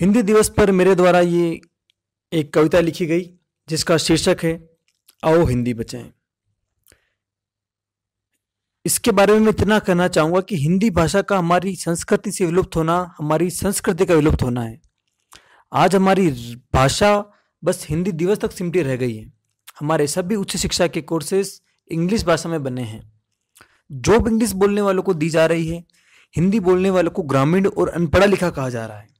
हिंदी दिवस पर मेरे द्वारा ये एक कविता लिखी गई, जिसका शीर्षक है, आओ हिंदी बचाएँ। इसके बारे में मैं इतना कहना चाहूँगा कि हिंदी भाषा का हमारी संस्कृति से विलुप्त होना, हमारी संस्कृति का विलुप्त होना है। आज हमारी भाषा बस हिंदी दिवस तक सिमटी रह गई है। हमारे सभी उच्च शिक्षा के कोर्सेज इंग्लिश भाषा में बने हैं। जॉब इंग्लिश बोलने वालों को दी जा रही है। हिंदी बोलने वालों को ग्रामीण और अनपढ़ा लिखा कहा जा रहा है।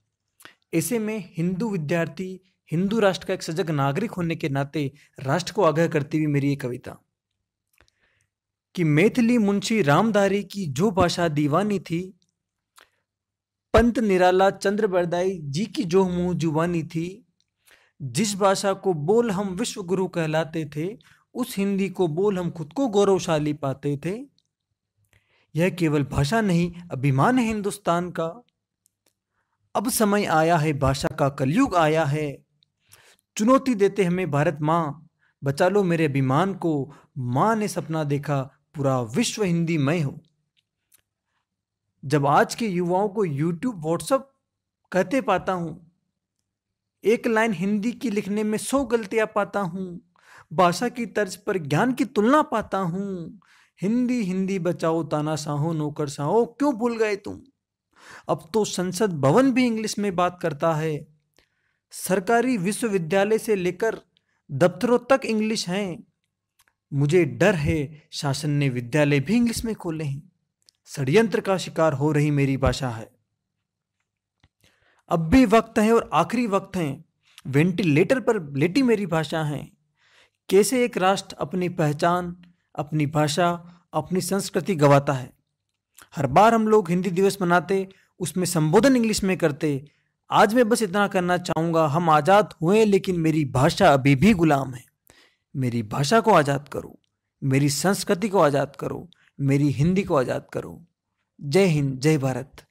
ऐसे में हिंदू विद्यार्थी, हिंदू राष्ट्र का एक सजग नागरिक होने के नाते राष्ट्र को आग्रह करती हुई मेरी ये कविता। कि मैथिली मुंशी रामधारी की जो भाषा दीवानी थी, पंत निराला चंद्र बरदाई जी की जो मुँह जुबानी थी, जिस भाषा को बोल हम विश्व गुरु कहलाते थे, उस हिंदी को बोल हम खुद को गौरवशाली पाते थे। यह केवल भाषा नहीं, अभिमान है हिंदुस्तान का। अब समय आया है, भाषा का कलयुग आया है। चुनौती देते हमें भारत माँ, बचा लो मेरे अभिमान को। माँ ने सपना देखा, पूरा विश्व हिंदी मय हो। जब आज के युवाओं को यूट्यूब व्हाट्सअप कहते पाता हूँ, एक लाइन हिंदी की लिखने में सौ गलतियाँ पाता हूँ, भाषा की तर्ज पर ज्ञान की तुलना पाता हूँ, हिंदी हिंदी बचाओ ताना साहो नौकर साहो क्यों भूल गए तुम? अब तो संसद भवन भी इंग्लिश में बात करता है। सरकारी विश्वविद्यालय से लेकर दफ्तरों तक इंग्लिश हैं। मुझे डर है शासन ने विद्यालय भी इंग्लिश में खोले हैं। षड्यंत्र का शिकार हो रही मेरी भाषा है। अब भी वक्त है और आखिरी वक्त है। वेंटिलेटर पर लेटी मेरी भाषा है। कैसे एक राष्ट्र अपनी पहचान, अपनी भाषा, अपनी संस्कृति गवाता है? हर बार हम लोग हिंदी दिवस मनाते, उसमें संबोधन इंग्लिश में करते। आज मैं बस इतना करना चाहूँगा, हम आज़ाद हुए लेकिन मेरी भाषा अभी भी गुलाम है। मेरी भाषा को आज़ाद करो, मेरी संस्कृति को आज़ाद करो, मेरी हिंदी को आज़ाद करो। जय हिंद, जय भारत।